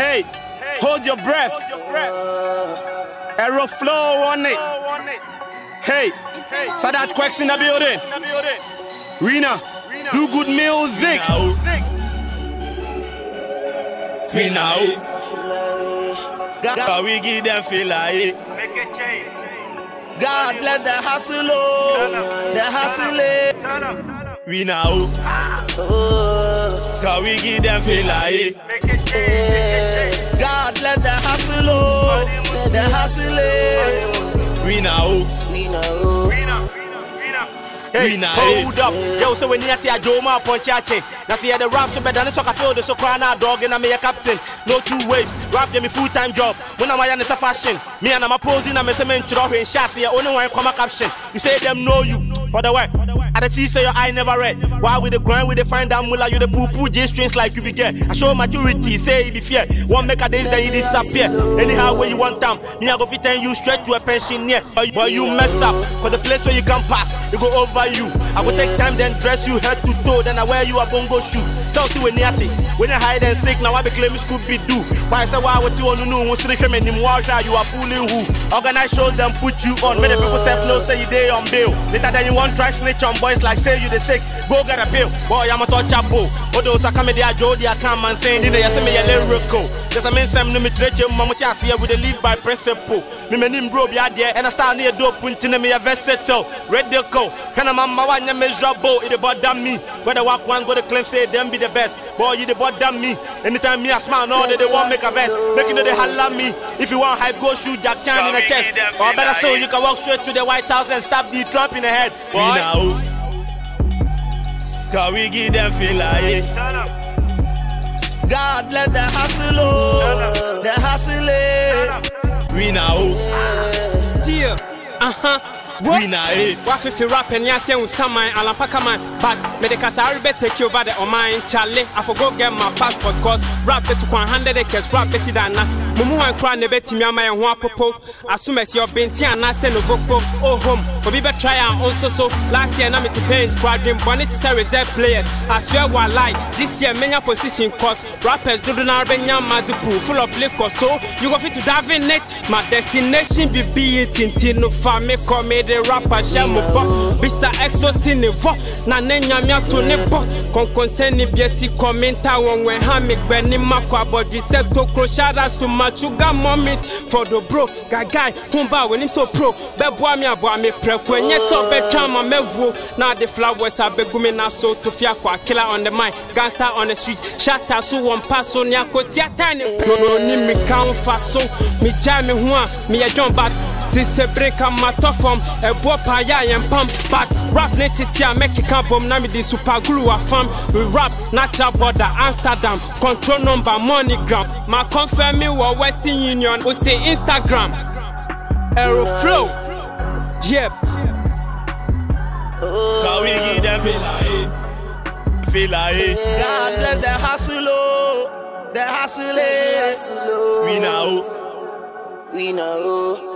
Hey, hold your breath. Aero Flow on it. Hey, so that quacks in the building. Rena, do good music. Feel now. God, we give them feel like Make a change. God bless the hustle, the hustle. Turn up. Turn up. We now. Ah. God, we give them feel like Make a. Make a change. The hustle. eh. We now. Rena, Rena, Rena. Hey, Hey, nah, hold hey. up. Yo, so when you see a Joma upon Chache, now see the rap so better than soccer field, so cry now dog and I'm a captain. No two ways. Rap give me full time job. When I'm a a fashion, me and I'm a posing, I'm a cement chiro in shots here. Only one come a caption. You say them know you for the work. I see say your eye never read. Why with the grind with the find out mula you the poo poo J strings like you be get. I show maturity, say it be fear. One make a days then you disappear. Anyhow where you want them, me I go fit and you straight to a pensioner. But, but you mess up for the place where you can pass. You go over you. I will take time then dress you head to toe. Then I wear you a bongo shoe. Tell you when you when you hide and seek, now I be claiming school be do. Why I say why would you to know who's in him water you are fooling who? Organize shows them put you on. Many people say no say you day on bail. Later then you want try snitch on boys like say you the sick. Go get a pill. Boy I'm a touch up boy. Odo sa come there Joe dia come and saying you say me a lyrical. Just a mean some no me treat you mama tia see we dey live by principle. Me me nim bro be there and I start near dope punting me a versatile. Radical. Can a mama one ya miserable it about damn me. Whether walk one go to claim say them be the best. Boy you the damn me. Anytime me a smile no they, they want make a vest. Making know they holla me. If you want hype go shoot Jack Chan in the chest. Or better still you can walk straight to the White House and stab the Trump in the head. We Boy. now. God, we give them feel like Turn up. God bless the hustle, oh, the hustle. eh. We now. Yeah. Uh-huh. We now. eh. wafifi rap and yasi and saman alampaka man but me the kasari be take over the oman chale I for go get my passport cause rap be to kwan hundred acres rap be si dana mumu wan kra ne betimi ama ye ho apopo. Asumesi obenti anase no vopo oh home obi be try and also so. Last year na me to paint quadrin bonnet to say reserve players. I swear wa lie this year menya position cause rappers do na be nya mazipu full of liquor so you go fit to dive in it my destination be be it tintin no fa me call me the rapper shamo bo bisa exhausting ne vo na ne nyame ato ne bo konkonse ni bieti commenta won when ha me gbe ni makwa body set to cro shout outs to my sugar mommies for the bro guy guy humba when him so pro. Be boa me aboa me preko enye so be twa ma mevuo na the flowers abegumi na so to fia kwa killer on the mic gangster on the street shatter so one pass so ni akoti atane pro ni mi kan fa so. Mi ja me ho a me ye John back sise breka matɔ fam ɛboɔ paaya yɛn pam but rap ne tete a mɛkeka bom na mede super glue afam we rap natural border amsterdam. Control number moneygram ma confirm me wɔ western union. O se instagram. Aeroflow yep. God, we give them feel like Feel like God bless the hustle, oh, the hustle. eh. We now. We know.